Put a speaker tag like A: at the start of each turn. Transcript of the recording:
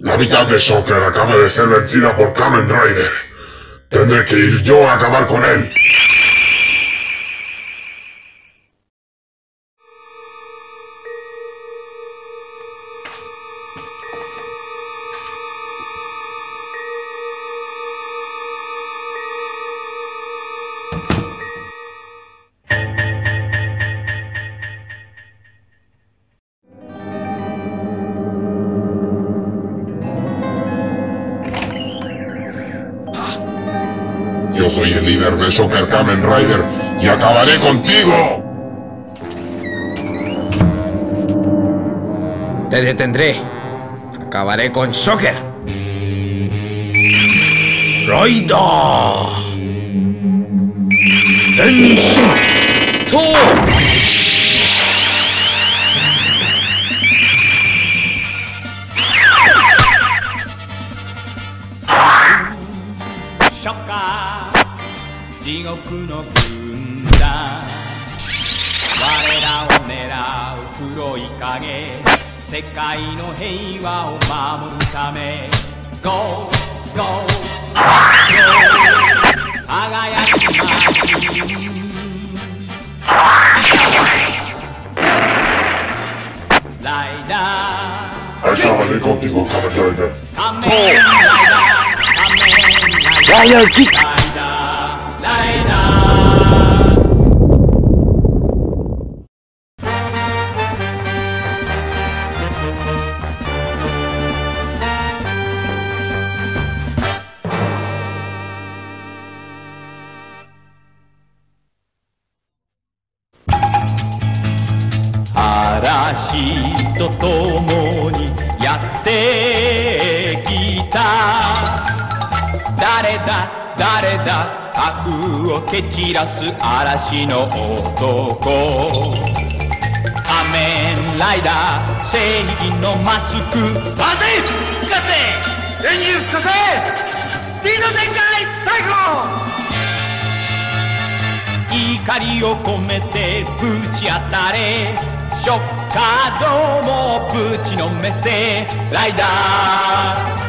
A: La mitad de Shocker acaba de ser vencida por Kamen Rider. Tendré que ir yo a acabar con él. Yo soy el líder de Shocker Kamen Rider y acabaré contigo.
B: Te detendré. Acabaré con Shocker. Rider. Henshin. To.
C: 初夏地獄の軍団。我らを狙う黒い影。世界の平和を守るため。Go, go, let's go 輝きます。ライダ
A: contigo, Kamen Rider.
C: ー仮面ライダー。仮面ラとともにやってきた。誰だ誰だ悪を蹴散らす嵐の男。仮面ライダー正義のマスク。待て聞かせ演技吹かせスピード全開最高怒りを込めてぶち当たれ。ショッカーどもぶちのめせライダー